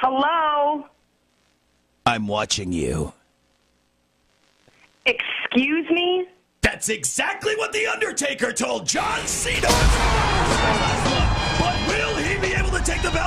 Hello? I'm watching you. Excuse me? That's exactly what The Undertaker told John Cena. But will he be able to take the belt?